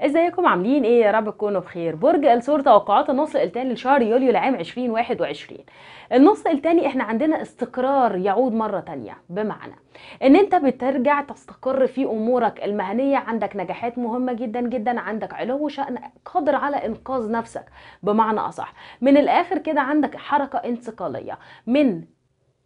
ازيكم؟ عاملين إيه؟ يا رب تكونوا بخير. برج الثور توقعات النص الثاني لشهر يوليو لعام 2021 النص الثاني إحنا عندنا استقرار يعود مرة تانية. بمعنى ان انت بترجع تستقر في امورك المهنية. عندك نجاحات مهمة جدا جدا. عندك علو شأن قادر على إنقاذ نفسك. بمعنى أصح من الآخر كده عندك حركة انتقالية. من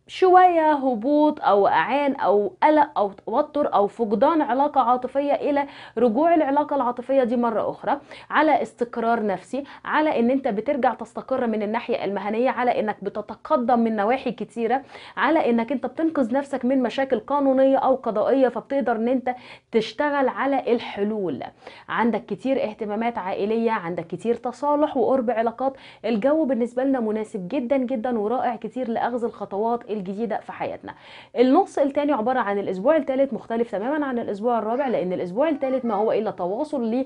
شوية هبوط أو أعان أو قلق أو توتر أو فقدان علاقة عاطفية إلى رجوع العلاقة العاطفية دي مرة أخرى على استقرار نفسي على إن أنت بترجع تستقر من الناحية المهنية على إنك بتتقدم من نواحي كتيرة على إنك أنت بتنقذ نفسك من مشاكل قانونية أو قضائية فبتقدر إن أنت تشتغل على الحلول. عندك كتير اهتمامات عائلية عندك كتير تصالح وقرب علاقات. الجو بالنسبة لنا مناسب جدا جدا ورائع كتير لأخذ الخطوات الجديدة في حياتنا. النص الثاني عبارة عن الأسبوع الثالث مختلف تماما عن الأسبوع الرابع لأن الأسبوع الثالث ما هو إلا تواصل ل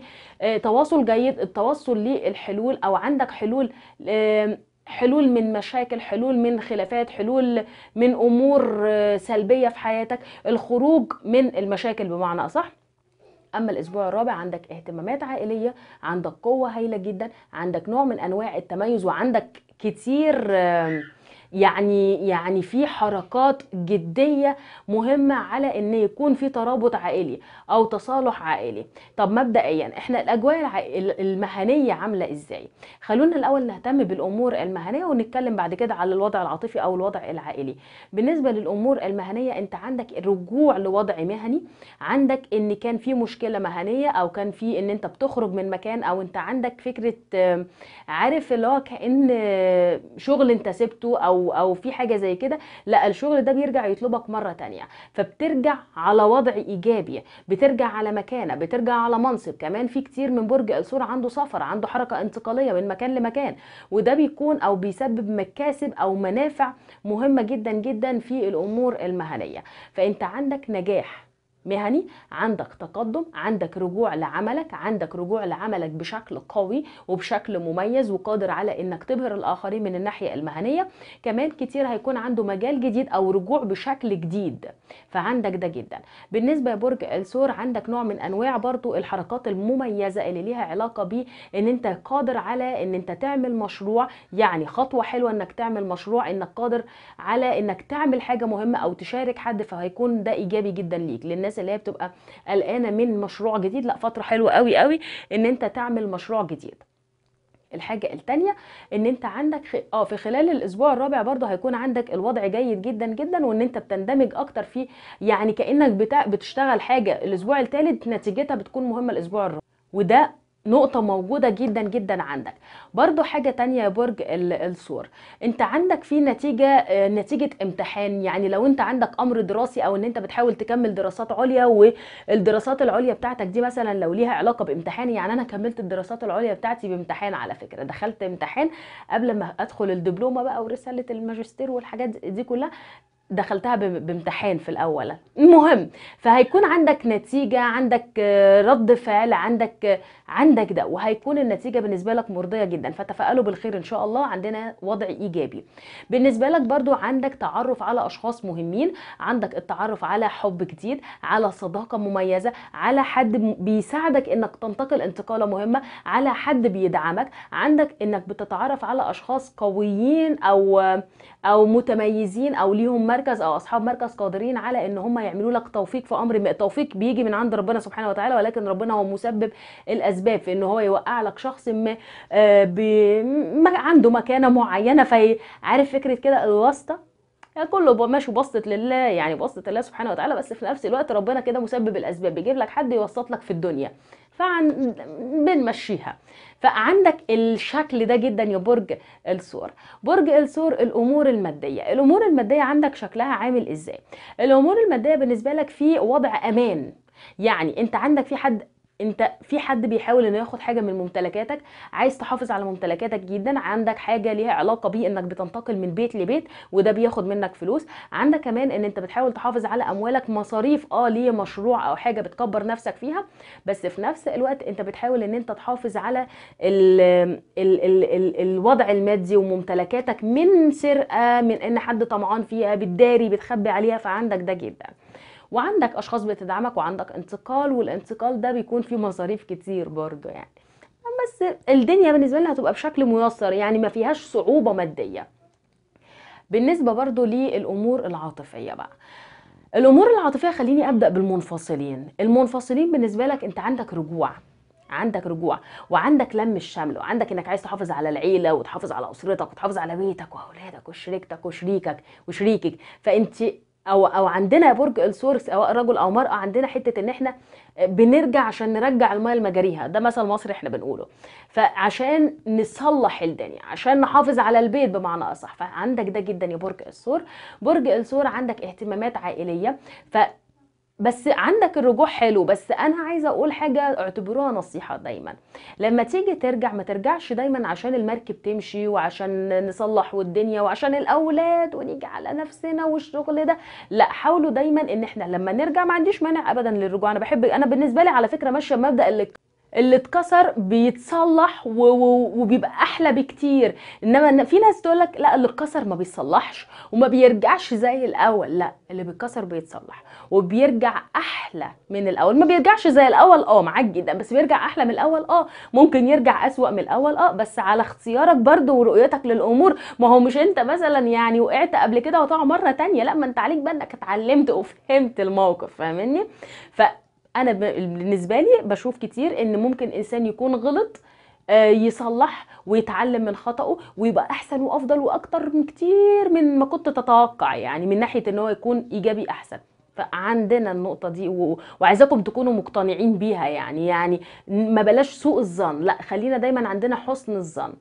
تواصل جيد التوصل للحلول أو عندك حلول آه، حلول من مشاكل حلول من خلافات حلول من أمور آه، سلبية في حياتك. الخروج من المشاكل بمعنى أصح. أما الأسبوع الرابع عندك اهتمامات عائلية عندك قوة هايلة جدا عندك نوع من أنواع التميز وعندك كتير آه، يعني يعني في حركات جدية مهمة على إن يكون في ترابط عائلي أو تصالح عائلي. طب مبدئيا إحنا الأجواء المهنية عاملة إزاي؟ خلونا الأول نهتم بالأمور المهنية ونتكلم بعد كده على الوضع العاطفي أو الوضع العائلي. بالنسبة للأمور المهنية أنت عندك الرجوع لوضع مهني عندك إن كان في مشكلة مهنية أو كان في إن أنت بتخرج من مكان أو أنت عندك فكرة عارف اللي هو كأن شغل أنت سبته أو أو في حاجة زي كده لا الشغل ده بيرجع يطلبك مرة تانية. فبترجع على وضع إيجابي بترجع على مكانة بترجع على منصب. كمان في كتير من برج الثور عنده سفر عنده حركة انتقالية من مكان لمكان. وده بيكون أو بيسبب مكاسب أو منافع مهمة جدا جدا في الأمور المهنية. فأنت عندك نجاح. مهني عندك تقدم عندك رجوع لعملك عندك رجوع لعملك بشكل قوي وبشكل مميز وقادر على إنك تبهر الآخرين من الناحية المهنية. كمان كتير هيكون عنده مجال جديد أو رجوع بشكل جديد. فعندك ده جدا. بالنسبة لبرج الثور عندك نوع من أنواع برضو الحركات المميزة اللي ليها علاقة بيه إن أنت قادر على إن أنت تعمل مشروع. يعني خطوة حلوة إنك تعمل مشروع إنك قادر على إنك تعمل حاجة مهمة أو تشارك حد فهيكون ده إيجابي جدا ليك. للناس اللي هي بتبقى قلقانة من مشروع جديد. لا فترة حلوة قوي قوي إن أنت تعمل مشروع جديد. الحاجة التانية إن أنت عندك خ... آه في خلال الأسبوع الرابع برضه هيكون عندك الوضع جيد جدا جدا وإن أنت بتندمج أكتر فيه. يعني كأنك بتا... بتشتغل حاجة الأسبوع الثالث نتيجتها بتكون مهمة الأسبوع الرابع. وده نقطة موجودة جدا جدا عندك. برضو حاجة تانية يا برج ال- الثور انت عندك في نتيجة آه، نتيجة امتحان. يعني لو انت عندك أمر دراسي أو إن انت بتحاول تكمل دراسات عليا والدراسات العليا بتاعتك دي مثلا لو ليها علاقة بامتحان يعني أنا كملت الدراسات العليا بتاعتي بامتحان على فكرة. دخلت امتحان قبل ما أدخل الدبلومة بقى ورسالة الماجستير والحاجات دي كلها دخلتها بامتحان في الأول. المهم فهيكون عندك نتيجة عندك آه، رد فعل عندك آه، عندك ده وهيكون النتيجة بالنسبة لك مرضية جدا. فتفائلوا بالخير إن شاء الله عندنا وضع إيجابي. بالنسبة لك برضو عندك تعرف على أشخاص مهمين عندك التعرف على حب جديد على صداقة مميزة على حد بيساعدك إنك تنتقل انتقالة مهمة على حد بيدعمك. عندك إنك بتتعرف على أشخاص قويين أو أو متميزين أو ليهم مركز أو اصحاب مركز قادرين على ان هم يعملوا لك توفيق في أمر ما. التوفيق بيجي من عند ربنا سبحانه وتعالى ولكن ربنا هو مسبب الاسباب في ان هو يوقع لك شخص ما آه، عنده مكانة معينة. فعارف فكرة كده؟ الواسطة يعني كله ماشي بسطة لله يعني بسطة الله سبحانه وتعالى بس في نفس الوقت ربنا كده مسبب الأسباب بيجيب لك حد يوسط لك في الدنيا فعن بنمشيها. فعندك الشكل ده جدا يا برج الثور برج الثور الأمور المادية. الأمور المادية عندك شكلها عامل إزاي؟ الأمور المادية بالنسبة لك في وضع أمان. يعني أنت عندك في حد انت في حد بيحاول انه ياخد حاجة من ممتلكاتك عايز تحافظ على ممتلكاتك جدا عندك حاجة ليها علاقة بيه انك بتنتقل من بيت لبيت وده بياخد منك فلوس. عندك كمان ان انت بتحاول تحافظ على اموالك مصاريف آه ليه مشروع أو حاجة بتكبر نفسك فيها. بس في نفس الوقت انت بتحاول ان انت تحافظ على ال ال ال ال الوضع المادي وممتلكاتك من سرقة من ان حد طمعان فيها بتداري بتخبي عليها فعندك ده جدا. وعندك أشخاص بتدعمك وعندك انتقال والانتقال ده بيكون فيه مصاريف كتير برضو يعني. بس الدنيا بالنسبة لنا هتبقى بشكل ميسر يعني ما فيهاش صعوبة مادية. بالنسبة برضو للأمور العاطفية بقى. الأمور العاطفية خليني أبدأ بالمنفصلين. المنفصلين بالنسبة لك أنت عندك رجوع عندك رجوع وعندك لم الشمل وعندك إنك عايز تحافظ على العيلة وتحافظ على أسرتك وتحافظ على بيتك وأولادك وشريكتك وشريكك وشريكك. فأنت أو أو عندنا برج الثور سواء رجل أو مرأة عندنا حتة إن إحنا بنرجع عشان نرجع المايه لمجاريها ده مثل مصري إحنا بنقوله. فعشان نصلح الدنيا عشان نحافظ على البيت بمعنى أصح. فعندك ده جدا يا برج الثور برج الثور عندك اهتمامات عائلية. ف بس عندك الرجوع حلو بس أنا عايزة أقول حاجة اعتبروها نصيحة دايما. لما تيجي ترجع ما ترجعش دايما عشان المركب تمشي وعشان نصلح والدنيا وعشان الأولاد ونيجي على نفسنا والشغل ده. لا حاولوا دايما إن إحنا لما نرجع ما عنديش مانع ابدا للرجوع. أنا بحب أنا بالنسبة لي على فكرة ماشية مبدا اللي اتكسر بيتصلح. وبيبقى أحلى بكتير. إنما في ناس تقول لك لا اللي اتكسر ما بيصلحش وما بيرجعش زي الأول. لا اللي بيتكسر بيتصلح وبيرجع أحلى من الأول. ما بيرجعش زي الأول آه معاك جدا بس بيرجع أحلى من الأول آه ممكن يرجع أسوأ من الأول آه بس على اختيارك برضو ورؤيتك للأمور. ما هو مش أنت مثلا يعني وقعت قبل كده وتقع مرة تانية. لا ما أنت عليك بقى إنك اتعلمت وفهمت الموقف فاهمني؟ ف أنا بالنسبة لي بشوف كتير إن ممكن إنسان يكون غلط يصلح ويتعلم من خطأه ويبقى أحسن وأفضل وأكتر من كتير من ما كنت تتوقع يعني من ناحية إن هو يكون إيجابي أحسن. فعندنا النقطة دي و... وعايزاكم تكونوا مقتنعين بيها يعني يعني ما بلاش سوء الظن لا خلينا دايما عندنا حسن الظن.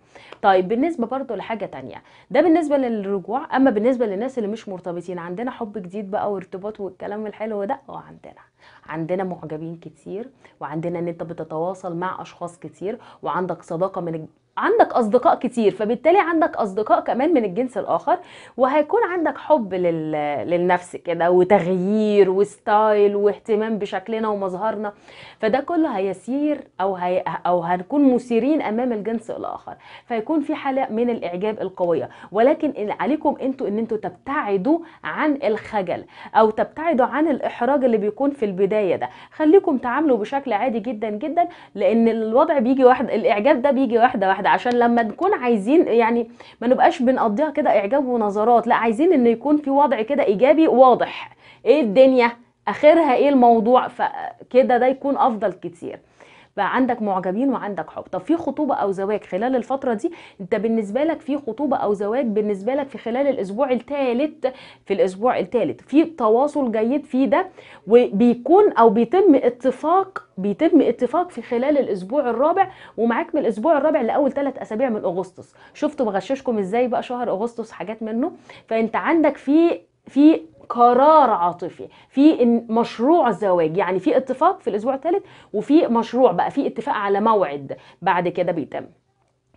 طيب بالنسبة برضو لحاجة تانية ده بالنسبة للرجوع أما بالنسبة للناس اللي مش مرتبطين عندنا حب جديد بقى وارتباط والكلام الحلو ده؟ آه عندنا. عندنا معجبين كتير وعندنا إن أنت بتتواصل مع أشخاص كتير وعندك صداقة من عندك أصدقاء كتير فبالتالي عندك أصدقاء كمان من الجنس الآخر وهيكون عندك حب لل... للنفس كده وتغيير وستايل واهتمام بشكلنا ومظهرنا. فده كله هيسير أو هي... أو هنكون مثيرين أمام الجنس الآخر. فيكون في حالة من الإعجاب القوية. ولكن عليكم أنتوا إن أنتوا تبتعدوا عن الخجل أو تبتعدوا عن الإحراج اللي بيكون في البداية ده. خليكم تعاملوا بشكل عادي جدا جدا لأن الوضع بيجي واحد الإعجاب ده بيجي واحدة واحدة. عشان لما نكون عايزين يعني ما نبقاش بنقضيها كده إعجاب ونظرات لا عايزين إن يكون في وضع كده إيجابي واضح. إيه الدنيا؟ آخرها إيه الموضوع؟ فكده ده يكون أفضل كتير. بقى عندك معجبين وعندك حب. طب في خطوبة أو زواج خلال الفترة دي؟ انت بالنسبة لك في خطوبة أو زواج بالنسبة لك في خلال الأسبوع الثالث في الأسبوع الثالث في تواصل جيد في ده وبيكون أو بيتم اتفاق بيتم اتفاق في خلال الأسبوع الرابع ومعاك من الأسبوع الرابع لأول ثلاث أسابيع من أغسطس. شفتوا بغششكم إزاي بقى شهر أغسطس؟ حاجات منه. فأنت عندك في في قرار عاطفي في مشروع زواج يعني في اتفاق في الأسبوع الثالث وفي مشروع بقى في اتفاق على موعد بعد كده بيتم.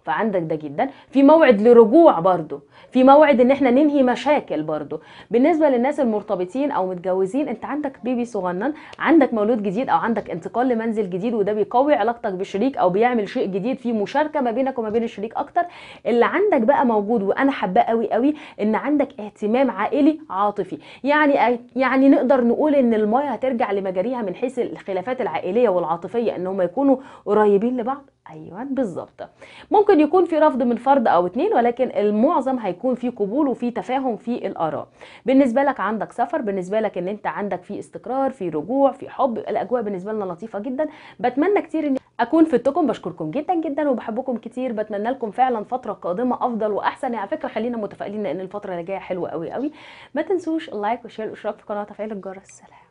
فعندك ده جدا. في موعد لرجوع برضو. في موعد إن إحنا ننهي مشاكل برضو. بالنسبة للناس المرتبطين أو متجوزين أنت عندك بيبي صغنن عندك مولود جديد أو عندك انتقال لمنزل جديد وده بيقوي علاقتك بالشريك أو بيعمل شيء جديد في مشاركة ما بينك وما بين الشريك أكتر. اللي عندك بقى موجود وأنا حباه قوي قوي إن عندك اهتمام عائلي عاطفي. يعني يعني نقدر نقول إن المايه هترجع لمجاريها من حيث الخلافات العائلية والعاطفية إن هم يكونوا قريبين لبعض. أيوه بالظبط. ممكن يكون في رفض من فرد أو اتنين ولكن المعظم هيكون في قبول وفي تفاهم في الآراء. بالنسبة لك عندك سفر بالنسبة لك إن أنت عندك في استقرار في رجوع في حب الأجواء بالنسبة لنا لطيفة جدا. بتمنى كتير إني أكون فدتكم بشكركم جدا جدا وبحبكم كتير. بتمنى لكم فعلا فترة قادمة أفضل وأحسن. على فكرة خلينا متفائلين لأن الفترة اللي جاية حلوة قوي قوي ما تنسوش اللايك والشير والاشتراك في القناه وتفعيل الجرس. سلام.